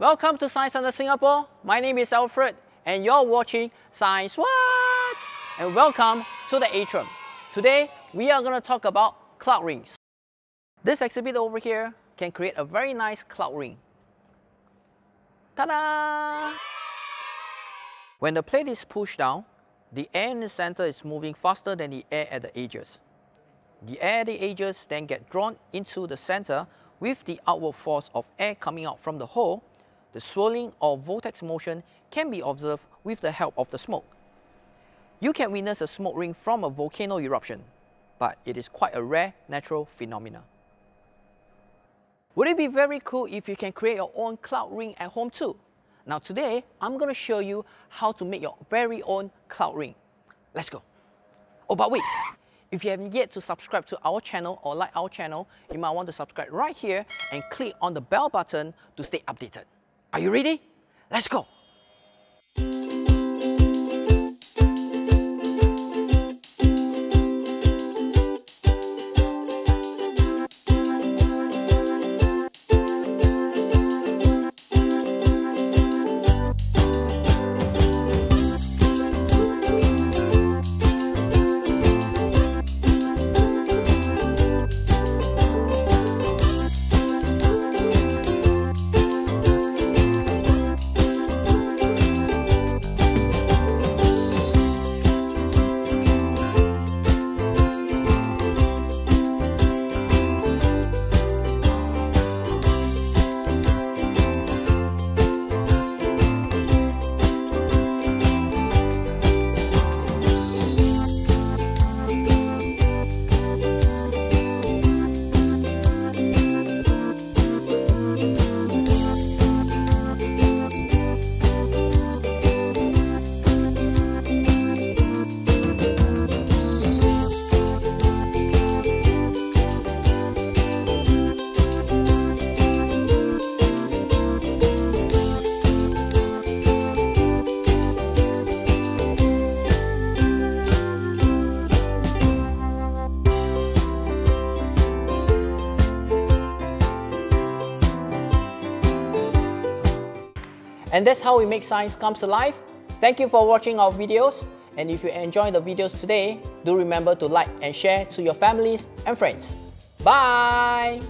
Welcome to Science Center Singapore. My name is Alfred and you're watching Science What? And welcome to the atrium. Today, we are going to talk about cloud rings. This exhibit over here can create a very nice cloud ring. Ta-da! When the plate is pushed down, the air in the center is moving faster than the air at the edges. The air at the edges then get drawn into the center with the outward force of air coming out from the hole the swirling or vortex motion can be observed with the help of the smoke. You can witness a smoke ring from a volcano eruption, but it is quite a rare natural phenomenon. Would it be very cool if you can create your own cloud ring at home too? Now today, I'm going to show you how to make your very own cloud ring. Let's go. Oh, but wait, if you haven't yet to subscribe to our channel or like our channel, you might want to subscribe right here and click on the bell button to stay updated. Are you ready? Let's go. And that's how we make science comes alive. Thank you for watching our videos. And if you enjoyed the videos today, do remember to like and share to your families and friends. Bye!